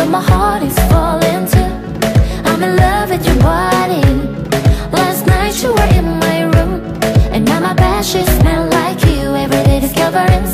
but my heart is falling too. I'm in love with your body. Last night you were in my room And now my bed sheets smell like you. Every day discovering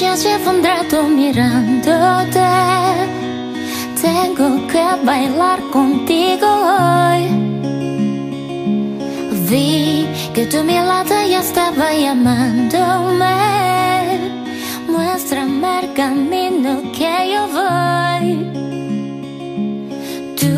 noche se pondrá todo mirándote. Tengo que bailar contigo hoy. Vi que tu mirada ya estaba llamándome. Muéstrame el camino que yo voy. Tú